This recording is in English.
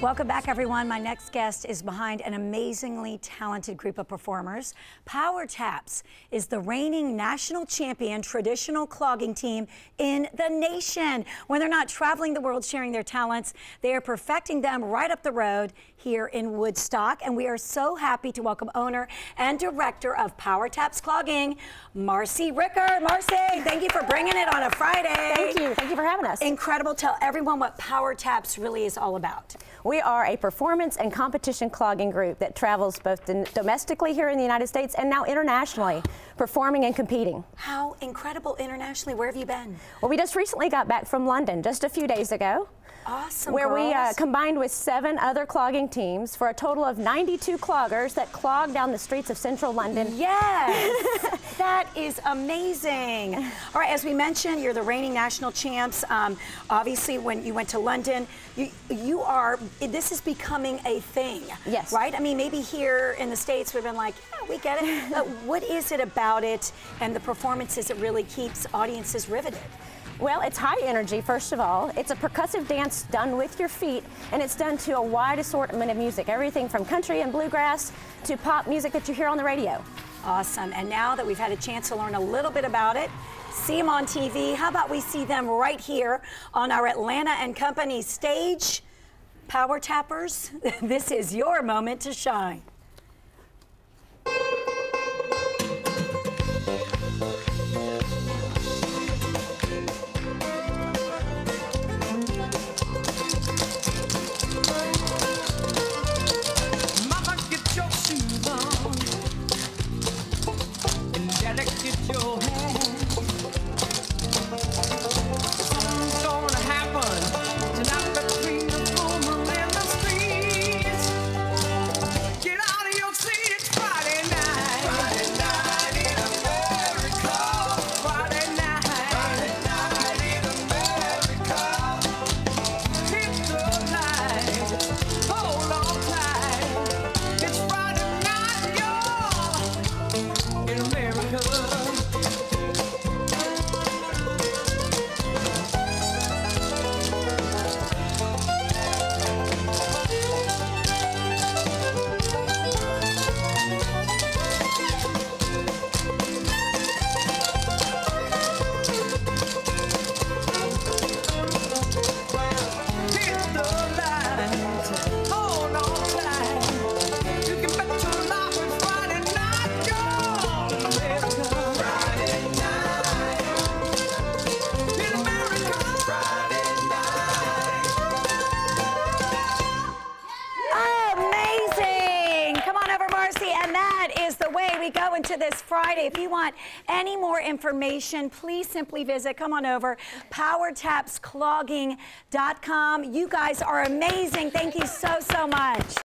Welcome back, everyone. My next guest is behind an amazingly talented group of performers. PowerTaps is the reigning national champion traditional clogging team in the nation. When they're not traveling the world sharing their talents, they are perfecting them right up the road here in Woodstock. And we are so happy to welcome owner and director of PowerTaps Clogging, Marcy Ricker. Marcy, thank you for bringing it on a Friday. Thank you. Thank you for having us. Incredible. Tell everyone what PowerTaps really is all about. We are a performance and competition clogging group that travels both domestically here in the United States and now internationally, performing and competing. How incredible internationally. Where have you been? Well, we just recently got back from London just a few days ago. Awesome, Where girls. we uh, combined with seven other clogging teams for a total of 92 cloggers that clog down the streets of central London. Yes, that is amazing. All right, as we mentioned, you're the reigning national champs. Um, obviously, when you went to London, you, you are, this is becoming a thing. Yes. Right? I mean, maybe here in the States, we've been like, yeah, we get it. but what is it about it and the performances that really keeps audiences riveted? Well, it's high energy, first of all. It's a percussive dance done with your feet, and it's done to a wide assortment of music, everything from country and bluegrass to pop music that you hear on the radio. Awesome. And now that we've had a chance to learn a little bit about it, see them on TV, how about we see them right here on our Atlanta and Company stage? Power Tappers, this is your moment to shine. connected your hand. We go into this Friday. If you want any more information, please simply visit, come on over, powertapsclogging.com. You guys are amazing. Thank you so, so much.